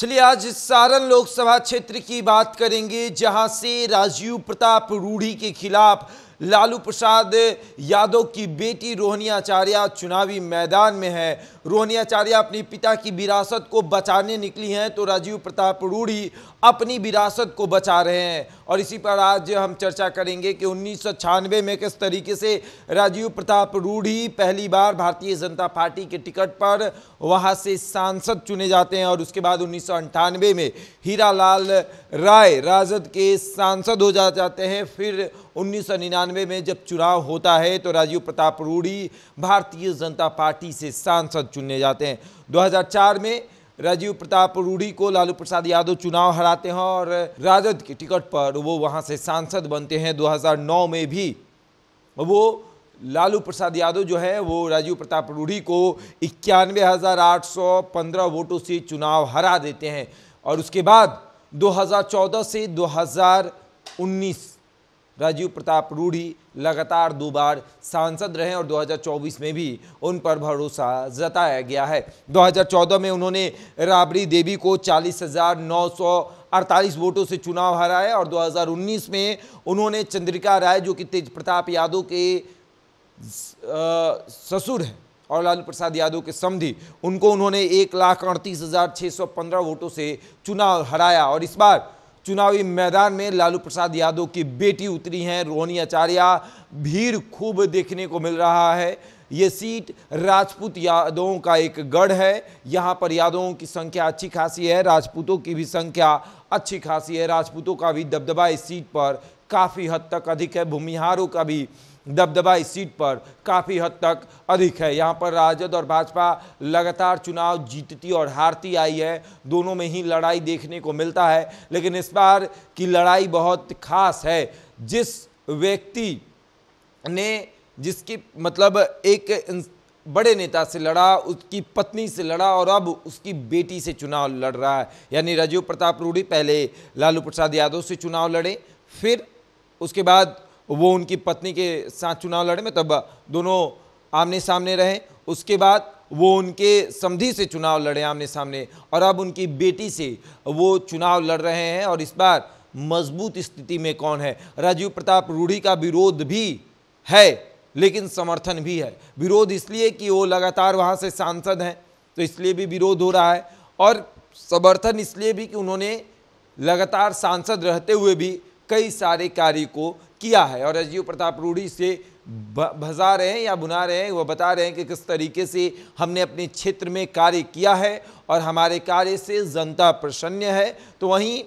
चलिए, आज सारण लोकसभा क्षेत्र की बात करेंगे, जहाँ से राजीव प्रताप रूढ़ी के खिलाफ लालू प्रसाद यादव की बेटी रोहिणी आचार्य चुनावी मैदान में है। रोहिणी आचार्य अपनी पिता की विरासत को बचाने निकली हैं तो राजीव प्रताप रूढ़ी अपनी विरासत को बचा रहे हैं। और इसी पर आज हम चर्चा करेंगे कि उन्नीस सौ छियानवे में किस तरीके से राजीव प्रताप रूढ़ी पहली बार भारतीय जनता पार्टी के टिकट पर वहाँ से सांसद चुने जाते हैं और उसके बाद उन्नीस में हीरालाल राय राजद के सांसद हो जा जाते हैं। फिर उन्नीस में जब चुनाव होता है तो राजीव प्रताप रूढ़ी भारतीय जनता पार्टी से सांसद चुनने जाते हैं। 2004 में राजीव प्रताप रूढ़ी को लालू प्रसाद यादव चुनाव हराते हैं और राजद के टिकट पर वो वहाँ से सांसद बनते हैं। 2009 में भी वो लालू प्रसाद यादव जो है वो राजीव प्रताप रूढ़ी को इक्यानवे हज़ार आठ सौ पंद्रह वोटों से चुनाव हरा देते हैं। और उसके बाद 2014 से 2019 राजीव प्रताप रूढ़ी लगातार दो बार सांसद रहे और 2024 में भी उन पर भरोसा जताया गया है। 2014 में उन्होंने राबड़ी देवी को चालीस हज़ार नौ सौ अड़तालीस वोटों से चुनाव हराया और 2019 में उन्होंने चंद्रिका राय, जो कि तेज प्रताप यादव के ससुर हैं, और लालू प्रसाद यादव के समधि, उनको उन्होंने एक लाख अड़तीस हज़ार छः सौ पंद्रह वोटों से चुनाव हराया। और इस बार चुनावी मैदान में लालू प्रसाद यादव की बेटी उतरी हैं रोहनी आचार्य, भीड़ खूब देखने को मिल रहा है। ये सीट राजपूत यादवों का एक गढ़ है। यहाँ पर यादवों की संख्या अच्छी खासी है, राजपूतों की भी संख्या अच्छी खासी है। राजपूतों का भी दबदबा इस सीट पर काफ़ी हद तक अधिक है। भूमिहारों का भी दबदबा इस सीट पर काफ़ी हद तक अधिक है। यहाँ पर राजद और भाजपा लगातार चुनाव जीतती और हारती आई है। दोनों में ही लड़ाई देखने को मिलता है, लेकिन इस बार की लड़ाई बहुत खास है। जिस व्यक्ति ने जिसकी मतलब एक बड़े नेता से लड़ा, उसकी पत्नी से लड़ा और अब उसकी बेटी से चुनाव लड़ रहा है। यानी राजीव प्रताप रूढ़ी पहले लालू प्रसाद यादव से चुनाव लड़े, फिर उसके बाद वो उनकी पत्नी के साथ चुनाव लड़े में तब दोनों आमने सामने रहे। उसके बाद वो उनके समधि से चुनाव लड़े आमने सामने और अब उनकी बेटी से वो चुनाव लड़ रहे हैं और इस बार मज़बूत स्थिति में कौन है? राजीव प्रताप रूढ़ी का विरोध भी है। लेकिन समर्थन भी है। विरोध इसलिए कि वो लगातार वहाँ से सांसद हैं तो इसलिए भी विरोध हो रहा है। और समर्थन इसलिए भी कि उन्होंने लगातार सांसद रहते हुए भी कई सारे कार्य को किया है। और राजीव प्रताप रूढ़ी से भजा रहे हैं या बुना रहे हैं, वो बता रहे हैं कि किस तरीके से हमने अपने क्षेत्र में कार्य किया है और हमारे कार्य से जनता प्रसन्न है। तो वहीं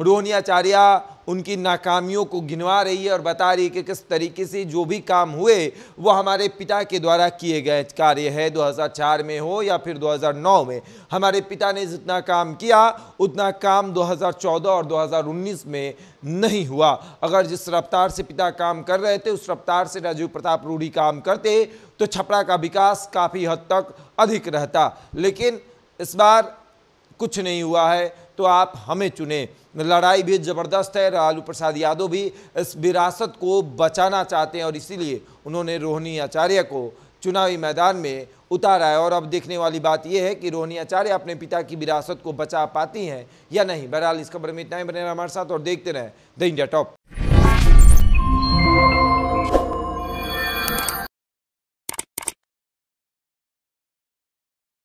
रोहनी आचार्य उनकी नाकामियों को गिनवा रही है और बता रही है कि किस तरीके से जो भी काम हुए, वो हमारे पिता के द्वारा किए गए कार्य है। 2004 में हो या फिर 2009 में। हमारे पिता ने जितना काम किया, उतना काम 2014 और 2019 में नहीं हुआ। अगर जिस रफ्तार से पिता काम कर रहे थे, उस रफ्तार से राजीव प्रताप रूढ़ी काम करते तो छपरा का विकास काफ़ी हद तक अधिक रहता। लेकिन इस बार कुछ नहीं हुआ है तो आप हमें चुने। लड़ाई भी ज़बरदस्त है लालू प्रसाद यादव भी इस विरासत को बचाना चाहते हैं और इसीलिए उन्होंने रोहिणी आचार्य को चुनावी मैदान में उतारा है। और अब देखने वाली बात यह है कि रोहिणी आचार्य अपने पिता की विरासत को बचा पाती हैं या नहीं। बहरहाल, इस खबर में इतना ही। बने हमारे साथ और देखते रहें द इंडिया टॉप।